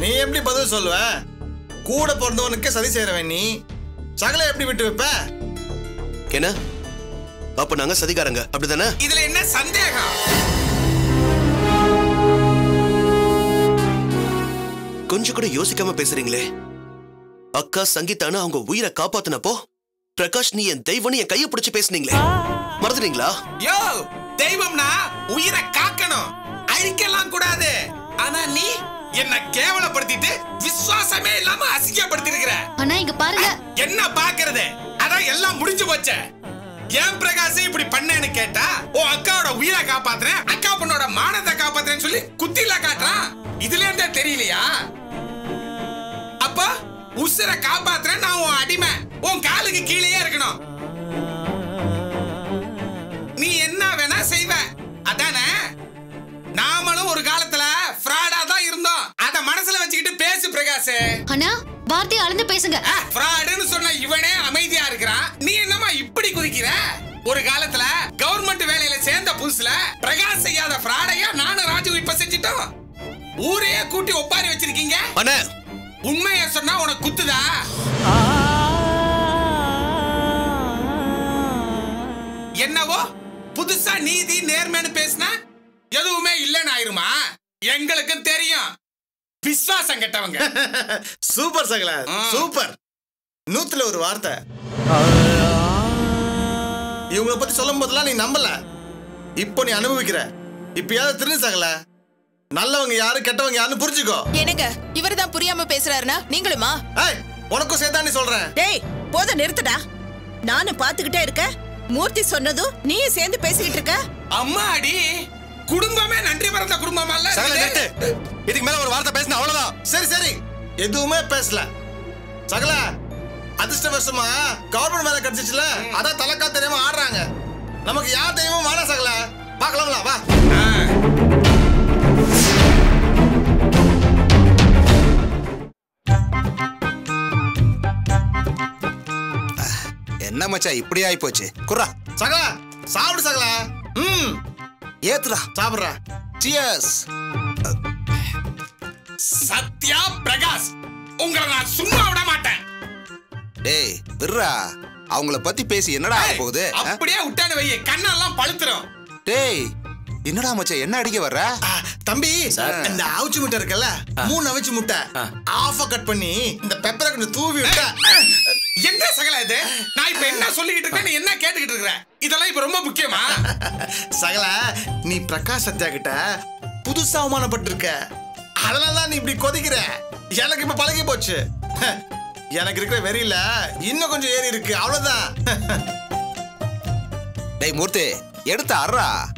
நீ எப்படி பதில் சொல்லுவ? கூட பிறந்தவனுக்கே சதி செய்யறவன் நீ. சகல எப்படி விட்டு வைப்ப?
என்ன? அப்ப நாங்க சதிகாரங்க அப்படிதானே?
இதுல என்ன சந்தேகம்?
கொஞ்சம் கூட யோசிக்காம பேசுறீங்களே? அக்கா சங்கீதான்னு அவங்க உயிரை காப்பாத்தினப்போ பிரகாஷ் நீ என் தெய்வம்னு என் கையை பிடிச்சு பேசுனீங்களே. மறந்துட்டீங்களா?
யோ தெய்வம்னா உயிரை காக்கணும். அழிக்கலாம் கூடாது. ஆனா நீ என்ன கேவலப்படுத்திட்டு விசுவாசமே இல்லாம அசிங்கப்படுத்தி இருக்கிற
ஆனா இங்க பாருங்க.
என்ன பாக்குறது? அதான் எல்லாம் முடிஞ்சு போச்சே. ஏன் பிரகாஷ் இப்படி பண்ணேன்னு கேட்டா உன் அக்காவோட உயிரை காப்பாத்துறேன் அக்கா பொண்ணோட மானத்தை காப்பாத்துறேன்னு சொல்லி குத்தில காட்டுறான். இதுல இருந்தே தெரியலையா? அப்ப உசுரை காப்பாத்துறேன் நான் உன் அடிமை. உன் காலுக்கு கீழேயே இருக்கணும். நீ என்ன வேணா செய்வ. அதானே? நாமளும் ஒரு காலத்துல ஃப்ராடா தான் இருந்தோம். அத மனசுல வச்சுக்கிட்டு பேசு பிரகாஷ்
அண்ணா வார்த்தையை அளந்து பேசுங்க.
ஃப்ராடுன்னு சொன்ன இவனே அமைதியா இருக்கிறான். நீ என்னமா இப்படி குதிக்கிற? ஒரு காலத்துல கவர்மெண்ட் வேலையில சேர்ந்த புதுசுல பிரகாஷ் செய்யாத ஃப்ராடையா நானும் ராஜு இப்ப செஞ்சிட்டோம். ஊரையே கூட்டி ஒப்பாரி வச்சிருக்கீங்க.
அண்ணே
உண்மையை சொன்னா உனக்கு குத்துதா? என்னவோ? புதுசா நீதி நேர்மைன்னு பேசினா எதுவுமே இல்லைன்னு ஆயிருமா? எங்களுக்கும் தெரியும். விசுவாசம் கெட்டவங்க. <laughs>
சூப்பர் சகல சூப்பர். நூத்துல ஒரு வார்த்தை. இவங்கள பத்தி சொல்லும் போதெல்லாம் நீ நம்பல. இப்போ நீ அனுபவிக்கிற. இப்பயாவது திருந்து சகல. நல்லவங்க யாரு கெட்டவங்க யாருன்னு புரிஞ்சுக்கோ.
என்னங்க இவர்தான் புரியாம பேசுறாருனா நீங்களுமா?
ஏய் உனக்கும் நீ சொல்றேன்.
டேய் போத நிறுத்துடா. நானும் பாத்துக்கிட்டே இருக்க மூர்த்தி சொன்னதும் நீயும் சேர்ந்து பேசிக்கிட்டு இருக்க.
அம்மா அடி குடும்பமே நன்றி மறந்த குடும்பமா இல்ல?
சகல நிறுத்து. இதுக்கு மேல ஒரு வார்த்தை பேசின அவ்வளவுதான். சரி சரி. எதுவுமே பேசல. சகல அதிர்ஷ்டவசமா கவர்மெண்ட் வேலை கிடைச்சிச்சுல அதான் தலைக்கா தெரியாம ஆடுறாங்க. நமக்கு யார் தெய்வமும் வேணாம் சகல. பார்க்கலாம்ல வா.
என்ன மச்சான் இப்படி ஆயி போச்சு குர்ரா
சகல சாப்பிடு சகல. ம்.
ஏத்துடா.
சாப்பிடுறா.
சியர்ஸ்
சத்யா பிரகாஷ் உங்களை நான் சும்மா விட மாட்டேன்.
டேய் விர்ரா அவங்கள பத்தி பேசி என்னடா ஆக போகுது?
அப்படியே விட்டானு வைய கண்ணெல்லாம் பழுத்துரும்.
டேய் என்னடா மச்சான் என்ன அடிக்க வர்ற?
தம்பி இந்த அவிச்சு முட்டை இருக்குல்ல மூணு அவிச்சு முட்டை. ஆஃபா கட் பண்ணி இந்த பெப்பரை கொஞ்சம் தூவி விட்டா
என்ன சகல இது? நான் இப்ப என்ன சொல்லிக்கிட்டு இருக்கேன் நீ என்ன கேட்டுக்கிட்டு இருக்கிற? இதெல்லாம் இப்ப ரொம்ப முக்கியமா?
சகல நீ பிரகாஷ் சத்யா கிட்ட புதுசா அவமானப்பட்டிருக்க. அதனால தான் நீ இப்படி கொதிக்கிற. எனக்கு இப்ப பழகி போச்சு. எனக்கு இருக்கிற வெறியில இன்னும் கொஞ்சம் ஏறி இருக்கு. அவ்வளவுதான். <laughs>
டேய் மூர்த்தி எடுத்து அறா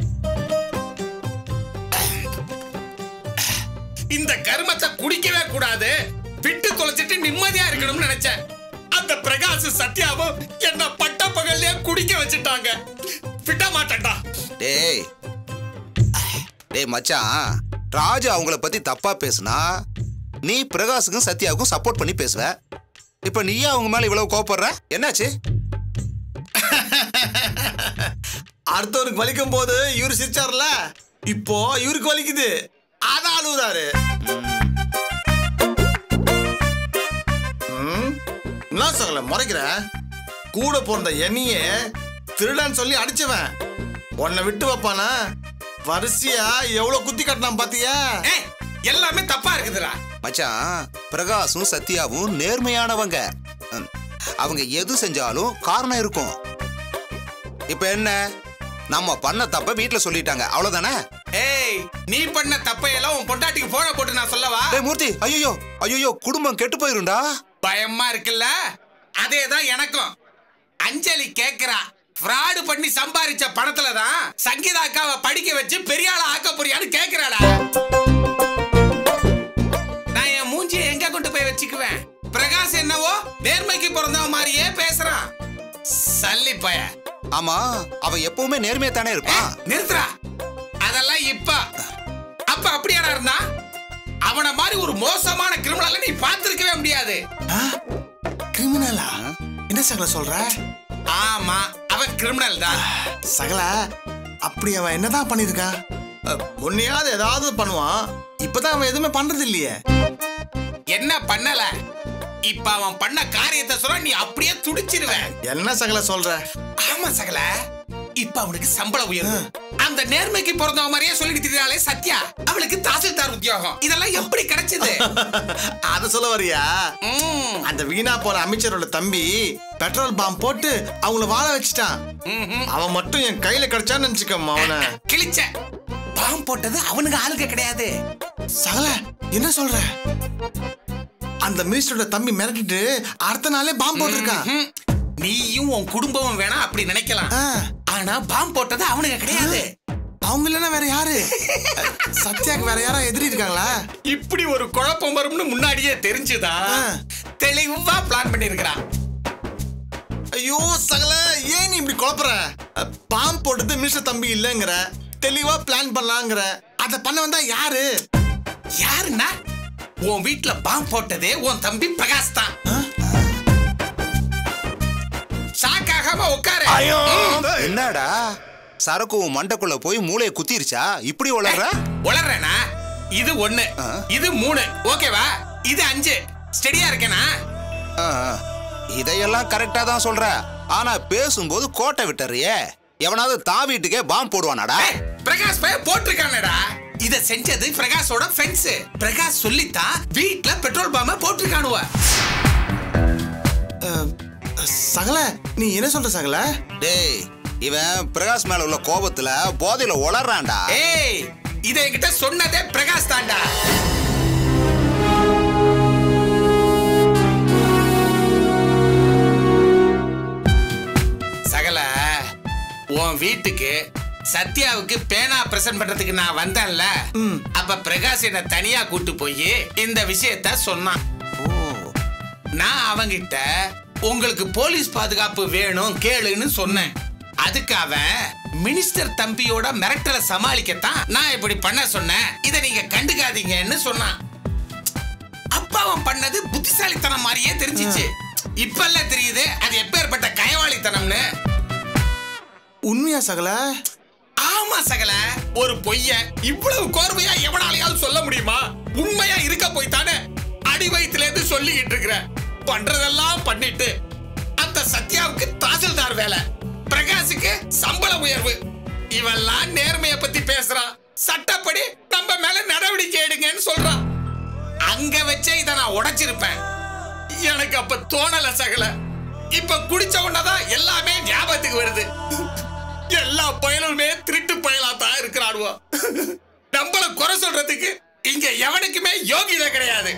இந்த கருமத்தை குடிக்கவே கூடாது. விட்டு தொலைச்சிட்டு நிம்மதியா இருக்கணும்னு நினைச்சேன். அந்த பிரகாஷ் சத்யாவும் என்ன பட்ட பகல்லே குடிக்க வச்சுட்டாங்க. விட மாட்டேன்டா.
டேய். டேய் மச்சான். ராஜு அவங்கள பத்தி தப்பா பேசுனா நீ பிரகாஷுக்கும் சத்யாவுக்கும் சப்போர்ட் பண்ணி பேசுவ. இப்ப நீயே அவங்க மேல இவ்வளவு கோவப்படுற? என்னாச்சு?
அடுத்தவருக்கு வலிக்கும் போது இவரு சிரிச்சார்ல? இப்போ இவருக்கு வலிக்குது. அதான் அழுகுறாரு. என்ன சகல முறைக்கிற? கூட பிறந்த என்னையே திருடான்னு சொல்லி அடிச்சவன். உன்னை விட்டு வைப்பானா? வரிசையா எவ்வளவு குத்தி கட்டினான் பாத்தியா?
எல்லாமே தப்பா இருக்குதுடா.
மச்சான் பிரகாஷும் சத்யாவும் நேர்மையானவங்க. அவங்க எது செஞ்சாலும் காரணம் இருக்கும். இப்ப என்ன? நம்ம பண்ண தப்ப வீட்ல சொல்லிட்டாங்க. அவ்வளவுதானே?
ஏய் நீ பண்ண தப்பையெல்லாம் உன் பொண்டாட்டிக்கு போன போட்டு நான் சொல்லவா?
டேய் மூர்த்தி ஐயோ ஐயோ குடும்பம் கெட்டு போயிரும்டா.
பயமா இருக்குல்ல? அதேதான் எனக்கும். அஞ்சலி கேக்குறா. ஃப்ராடு பண்ணி சம்பாரிச்ச பணத்துல தான் சங்கீதா அக்காவை படிக்க வச்சு பெரிய ஆளா ஆக்க போறியான்னு கேக்குறாடா நான் என் மூஞ்சியை எங்க கொண்டு போய் வச்சுக்குவேன்? பிரகாஷ் என்னவோ நேர்மைக்கு பிறந்தவன் மாதிரியே பேசுறான். சல்லி பய
ஆமா அவ எப்பவுமே நேர்மையா தானே இருப்பான்.
நிறுத்துறா அதெல்லாம் இப்ப. அப்ப அப்படியாடா இருந்தா? அவன மாதிரி ஒரு மோசமான கிரிமினல நீ பார்த்திருக்கவே முடியாது.
கிரிமினலா என்ன சகல சொல்ற?
ஆமா அவன் கிரிமினல் தான்.
சகல அப்படி அவன் என்னதான் பண்ணிருக்கான் முன்னையாவது ஏதாவது பண்ணுவான். இப்பதான் அவன் எதுவுமே பண்றது இல்லையே
என்ன பண்ணல? இப்ப அவன் பண்ண காரியத்தை சொல்ல நீ அப்படியே துடிச்சிருவ.
என்ன சகல சொல்ற?
ஆமா சகல. இப்ப அவனுக்கு சம்பள உயர்வு. அந்த நேர்மைக்கு பிறந்தவ மாதிரியே சொல்லிட்டு திரியாளே சத்யா. அவளுக்கு தாசில்தார் உத்தியோகம். இதெல்லாம் எப்படி கிடைச்சது? <laughs>
அத சொல்ல வரியா? அந்த வீணா போற அமைச்சரோட தம்பி பெட்ரோல் பாம் போட்டு அவங்கள வாழ வச்சுட்டான். அவன் மட்டும் என் கையில கிடைச்சான்னு நினைச்சுக்கம்மா அவனை. <laughs>
கிழிச்ச பாம் போட்டது அவனுக்கு ஆளுங்க கிடையாது.
சகல என்ன சொல்ற? அந்த மினிஸ்டரோட தம்பி மிரட்டிட்டு அடுத்த நாளே பாம் போட்டிருக்கான்.
நீயும் உன் குடும்பமும் வேணா அப்படி நினைக்கலாம். ஆனா பாம் போட்டது அவனுக்கு கிடையாது.
அவங்க இல்லைன்னா வேற யாரு? சத்யாக்கு வேற யாரா எதிரி இருக்காங்களா?
இப்படி ஒரு குழப்பம் வரும்னு முன்னாடியே தெரிஞ்சுதா? தெளிவா பிளான் பண்ணிருக்கிறான்
ஐயோ சகல ஏன் நீ இப்படி குழப்புற? பாம் போட்டது மினிஸ்டர் தம்பி இல்லைங்கிற. தெளிவா பிளான் பண்ணலாங்கிற. அத பண்ண வந்தா யாரு?
யாருன்னா? உன் வீட்ல பாம் போட்டதே உன் தம்பி பிரகாஷ் தான். ஷாக்காகாம உட்காரு.
என்னடா? சரக்கு மண்டைக்குள்ள போய் மூளையை குத்திருச்சா? இப்படி வளர்ற
உளறேனா இது ஒண்ணு. இது மூணு. ஓகேவா? இது அஞ்சு. ஸ்டெடியா இருக்கேனா.
இதையெல்லாம் கரெக்டா தான் சொல்ற. ஆனா பேசும்போது கோட்டை விட்டுறியே. எவனாவது தான் வீட்டுக்கே பாம் போடுவானாடா.
பிரகாஷ் பைய போட்டிருக்கானடா. இத செஞ்சது பிரகாஷோட ஃப்ரெண்ட்ஸ் பிரகாஷ் சொல்லித்தான் வீட்ல பெட்ரோல் பாம்ப போட்டிருக்கானுவ.
சகல? நீ என்ன சொல்ற சகல?
டேய் இவன் பிரகாஷ் மேல உள்ள கோபத்துல போதையில உளறான்டா.
ஏய் இத என்கிட்ட சொன்னதே பிரகாஷ் தான்டா. சகல உன் வீட்டுக்கு சத்யாவுக்கு பேனா பிரசன்ட் பண்றதுக்கு நான் வந்தேன்ல. அப்ப பிரகாஷ் என்ன தனியா கூட்டு போய் இந்த விஷயத்த சொன்னான். நான் அவங்கிட்ட உங்களுக்கு போலீஸ் பாதுகாப்பு வேணும் கேளுன்னு சொன்னேன். அதுக்கு அவன் மினிஸ்டர் தம்பியோட மிரட்டலை சமாளிக்கத்தான் நான் இப்படி பண்ண சொன்னேன். இதை நீங்க கண்டுக்காதீங்கன்னு சொன்னான். அப்ப அவன் பண்ணது புத்திசாலித்தனம் மாதிரியே தெரிஞ்சிச்சு. இப்பெல்லாம் தெரியுது அது எப்பேற்பட்ட கயவாளித்தனம்னு.
உண்மையா சகல?
ஆமா சகல. ஒரு பொய்யன் இவ்வளவு கோர்வையா எவனாலையாவது சொல்ல முடியுமா? உண்மையா இருக்க போய் தானே அடி வயிற்றுல இருந்து சொல்லிக்கிட்டு இருக்கிற. பண்றதெல்லாம் பண்ணிட்டு அந்த சத்யாவுக்கு தாசில்தார் வேலை பிரகாஷுக்கு சம்பள உயர்வு. இவெல்லாம் நேர்மைய பத்தி பேசுறான் சட்டப்படி நம்ம மேல நடவடிக்கை எடுங்கன்னு சொல்றான் அங்க வச்சே இதை நான் உடைச்சிருப்பேன். எனக்கு அப்ப தோணல சகல. இப்ப குடிச்ச உடனேதான் எல்லாமே ஞாபகத்துக்கு வருது. எல்லா பயலுமே திருட்டு பயலா தான் இருக்கிறானுவோ. நம்மள குறை சொல்றதுக்கு இங்க எவனுக்குமே யோகிதை கிடையாது.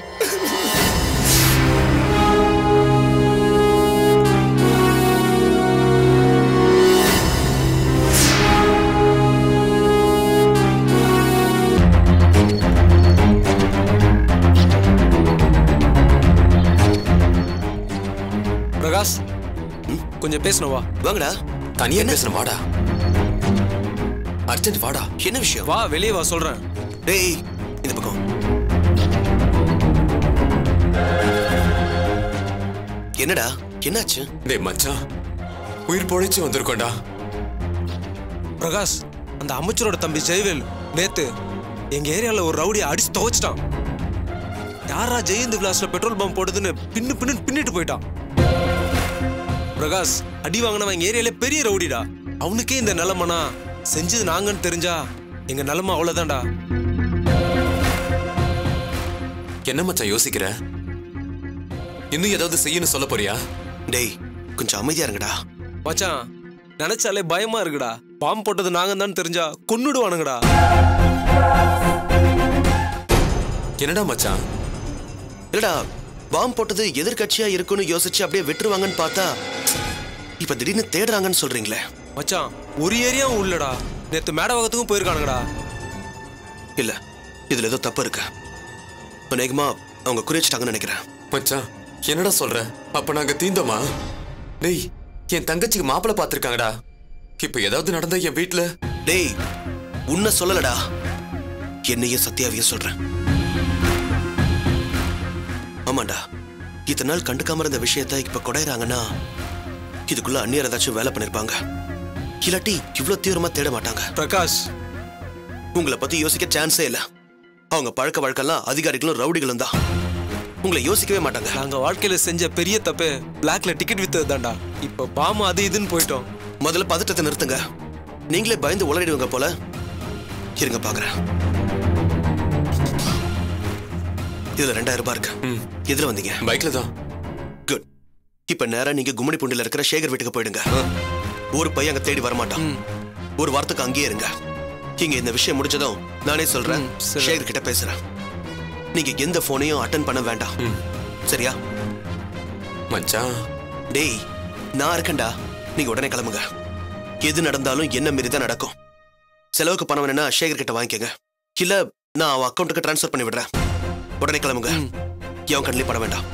பிரகாஷ். கொஞ்சம் பேசணும் வா.
வாங்கடா.
தனியா பேசணும் வாடா. அர்ஜென்ட் வாடா.
என்ன விஷயம்?
வா வெளியே வா சொல்றேன்.
டேய் இந்த பக்கம். என்னடா? என்னாச்சு?
டேய் மச்சான். உயிர் பொழைச்சு வந்திருக்கோண்டா
பிரகாஷ் அந்த அமைச்சரோட தம்பி ஜெயவேல் நேத்து எங்க ஏரியால ஒரு ரவுடியை அடிச்சு துவைச்சிட்டான். யாரா ஜெயந்த் விலாஸ்ல பெட்ரோல் பம்ப் போடுதுன்னு பின்னு பின்னு பின்னிட்டு போயிட்டான். பிரகாஷ் அடி வாங்கினவன் எங்க ஏரியால பெரிய ரவுடிடா. அவனுக்கே இந்த நிலைமைனா செஞ்சது நாங்கன்னு தெரிஞ்சா எங்க நிலைமை அவ்வளவுதான்டா.
என்ன மச்சான் யோசிக்கிற? இன்னும் ஏதாவது செய்யணும் சொல்ல போறியா?
டேய் கொஞ்சம் அமைதியா இருங்கடா.
மச்சான் நினைச்சாலே பயமா இருக்குடா. பாம்பு போட்டது நாங்க தான் தெரிஞ்சா கொன்னுடுவானுங்கடா.
என்னடா மச்சான்?
இல்லடா பாம் போட்டது எதிர்க்கட்சியா இருக்குன்னு யோசிச்சு அப்படியே விட்டுருவாங்கன்னு பார்த்தா இப்ப திடீர்னு தேடுறாங்கன்னு சொல்றீங்களே.
மச்சான் ஒரு ஏரியாவும் உள்ளடா. நேத்து மேடவாக்கத்துக்கும் போயிருக்கானுங்கடா.
இல்ல இதுல ஏதோ தப்பு இருக்கு. அநேகமா அவங்க குறிச்சிட்டாங்கன்னு நினைக்கிறேன்.
மச்சான் என்னடா சொல்ற? அப்ப நாங்க தீந்தோமா? டேய் என் தங்கச்சிக்கு மாப்பிள்ளை பார்த்திருக்காங்கடா. இப்ப ஏதாவது நடந்தா என் வீட்ல?
டேய் உன்னை சொல்லலடா. என்னையும் சத்யாவையும் சொல்றேன். ஆமாண்டா. இத்தனை நாள் கண்டுக்காம இருந்த விஷயத்த இப்ப குடையறாங்கன்னா இதுக்குள்ள அந்நியர் ஏதாச்சும் வேலை பண்ணிருப்பாங்க. இல்லாட்டி இவ்வளவு தீவிரமா தேட மாட்டாங்க.
பிரகாஷ்.
உங்களை பத்தி யோசிக்க சான்ஸே இல்ல. அவங்க பழக்க வழக்கெல்லாம் அதிகாரிகளும் ரவுடிகளும் தான். உங்களை யோசிக்கவே மாட்டாங்க.
நாங்க வாழ்க்கையில செஞ்ச பெரிய தப்பே பிளாக்ல டிக்கெட் வித்தது தான்டா இப்ப பாம்பு அது இதுன்னு போயிட்டோம்.
முதல்ல பதட்டத்தை நிறுத்துங்க. நீங்களே பயந்து உளறிடுவீங்க போல. இருங்க பாக்குறேன். இதுல ரெண்டாயிரம் ரூபாய் இருக்கு. எதுல வந்தீங்க?
பைக்ல தான்.
குட் இப்ப நேரா நீங்க கும்மிடி பூண்டில இருக்கிற சேகர் வீட்டுக்கு போயிடுங்க. ஒரு பையன் அங்க தேடி வரமாட்டான். ஒரு வாரத்துக்கு அங்கேயே இருங்க. இங்க இந்த விஷயம் முடிஞ்சதும் நானே சொல்றேன். சேகர் கிட்ட பேசுறேன். நீங்க எந்த போனையும் அட்டன் பண்ண வேண்டாம். சரியா?
மச்சான்.
டேய் நான் இருக்கேன்டா. நீங்க உடனே கிளம்புங்க. எது நடந்தாலும் என்ன மீறி தான் நடக்கும். செலவுக்கு பணம் வேணும்னா சேகர் கிட்ட வாங்கிக்கங்க. இல்ல நான் அவன் அக்கௌண்ட்டுக்கு ட்ரான்ஸ்ஃபர் பண்ணி விடுறேன். உடனே கிளம்புங்க. எவன் கண்ணிலே பட வேண்டாம்?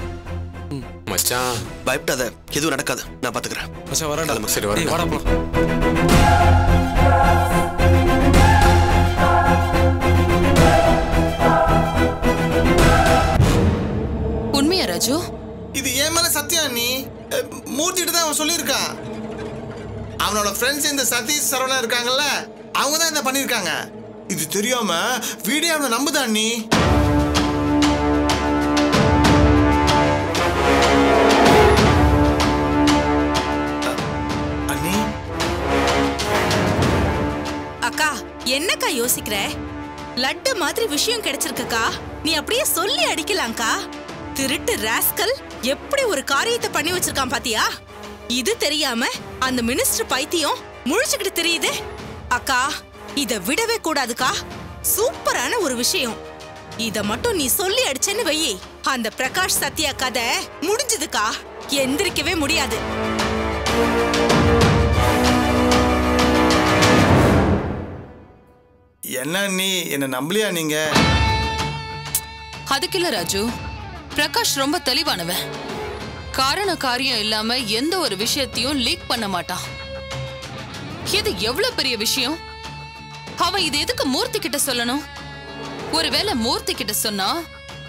மச்சான்.
பயப்படாத எதுவும் நடக்காது. நான் பாத்துக்கிறேன்.
மச்சான்
கிளம்புங்க.
சரி வரேன்
வாடா போலாம்.
உண்மையா ராஜு?
இது ஏன் மேல சத்தியம் நீ? மூர்த்திட்டு தான் அவன் சொல்லியிருக்கான் அவனோட ஃப்ரெண்ட்ஸ் இந்த சதீஷ் சரவணா இருக்காங்கல்ல அவங்க தான் இதை பண்ணியிருக்காங்க. இது தெரியாம வீடியோ அவனை நம்புதான் நீ?
என்னக்கா யோசிக்கிற? லட்டு மாதிரி விஷயம் கிடைச்சிருக்குக்கா. நீ அப்படியே சொல்லி அடிக்கலாம்க்கா. திருட்டு ராஸ்கல் எப்படி ஒரு காரியத்தை பண்ணி வச்சிருக்கான் பாத்தியா? இது தெரியாம அந்த மினிஸ்டர் பைத்தியம் முழிச்சுக்கிட்டு தெரியுது. அக்கா இத விடவே கூடாதுக்கா. சூப்பரான ஒரு விஷயம். இத மட்டும் நீ சொல்லி அடிச்சேன்னு வெயி. அந்த பிரகாஷ் சத்யா கதை முடிஞ்சதுக்கா. எந்திரிக்கவே முடியாது.
என்ன நீ? என்ன நம்பலையா நீங்க?
அதுக்கு இல்ல ராஜு. பிரகாஷ் ரொம்ப தெளிவானவன். காரண காரியம் இல்லாம எந்த ஒரு விஷயத்தையும் லீக் பண்ண மாட்டான். இது எவ்வளவு பெரிய விஷயம்? அவன் இது எதுக்கு மூர்த்தி கிட்ட சொல்லணும்? ஒருவேளை மூர்த்தி கிட்ட சொன்னா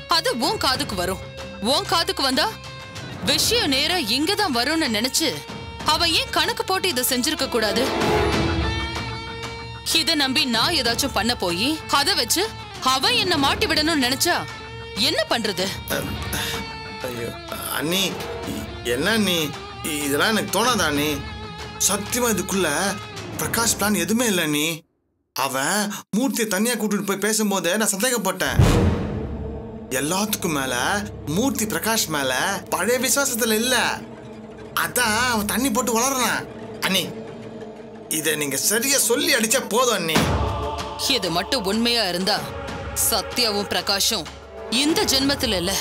அது உன் காதுக்கு வரும். உன் காதுக்கு வந்தா விஷயம் நேரம் இங்கதான் வரும்னு நினைச்சு அவன் ஏன் கணக்கு போட்டு இதை செஞ்சிருக்க கூடாது? இத நம்பி நான் ஏதாச்சும் பண்ண போய் அத வச்சு அவன் என்ன மாட்டி விடணும்னு நினைச்சா என்ன பண்றது?
ஐயோ அண்ணி என்ன நீ இதெல்லாம் எனக்கு தோணாதா நீ சத்தியமா இதுக்குள்ள பிரகாஷ் பிளான் எதுவுமே இல்லை நீ அவன் மூர்த்தியை தனியா கூட்டிட்டு போய் பேசும்போது நான் சந்தேகப்பட்டேன். எல்லாத்துக்கும் மேல மூர்த்தி பிரகாஷ் மேல பழைய விசுவாசத்துல இல்ல. அதான் அவன் தண்ணி போட்டு வளர்றான். அண்ணி இதை நீங்க சரியா சொல்லி அடிச்சா போதும் அண்ணி.
இது மட்டும் உண்மையா இருந்தா சத்யாவும் பிரகாஷும் இந்த ஜென்மத்துல இல்ல.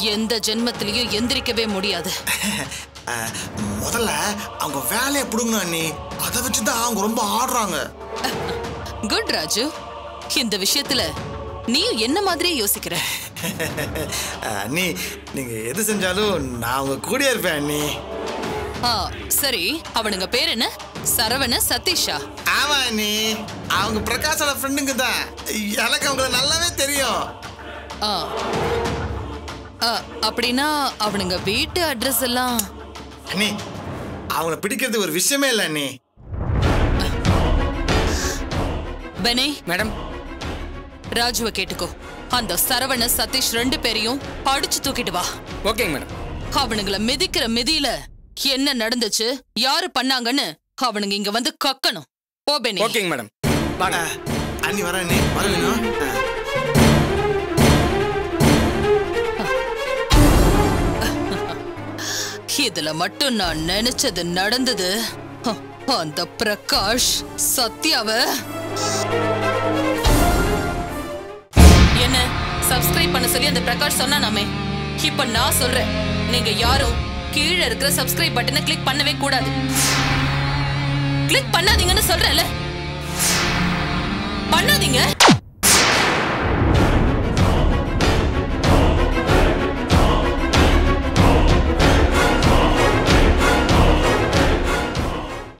எந்த ஜென்மத்திலையும் எந்திரிக்கவே முடியாது. <laughs>
முதல்ல அவங்க வேலையை பிடுங்கணும் அண்ணி. அதை வச்சுதான் அவங்க ரொம்ப ஆடுறாங்க.
குட் ராஜு. இந்த விஷயத்துல நீயும் என்ன மாதிரியே யோசிக்கிற? <laughs>
அண்ணி நீங்க எது செஞ்சாலும் நான் உங்க கூடயே இருப்பேன் அண்ணி.
ஆ சரி. அவனுங்க பேர் என்ன? சரவண சதீஷா.
ஆமா அண்ணி. அவங்க பிரகாஷோட ஃப்ரெண்டுங்க தான். எனக்கு அவங்கள நல்லாவே தெரியும்.
ஆ. ஆ, அப்படின்னா அவனுங்க வீட்டு அட்ரஸ் எல்லாம்?
அண்ணி அவங்கள பிடிக்கிறது ஒரு விஷயமே இல்லை அண்ணி.
பெனே
மேடம்.
ராஜுவை கேட்டுக்கோ. அந்த சரவண சதீஷ் ரெண்டு பேரையும் அடிச்சு தூக்கிட்டு வா.
ஓகேங்க மேடம்.
அவனுங்கள மிதிக்கிற மிதியில என்ன நடந்துச்சு யாரு பண்ணாங்கன்னு அவனுங்க இங்க வந்து கக்கணும். ஓ பெனி
ஓகேங்க மேடம்
அஹ், அண்ணி வரேன் அண்ணி. வர வேணும் அஹ்.
இதுல மட்டும் நான் நினைச்சது நடந்தது. அந்த பிரகாஷ் சத்யாவ. என்ன? சப்ஸ்கிரைப் பண்ண சொல்லி அந்த பிரகாஷ் சொன்னானாமே? இப்ப நான் சொல்றேன். நீங்க யாரும் கீழே இருக்கிற சப்ஸ்கிரைப் பட்டனை கிளிக் பண்ணவே கூடாது. கிளிக் பண்ணாதீங்கன்னு சொல்றேன்ல. பண்ணாதீங்க.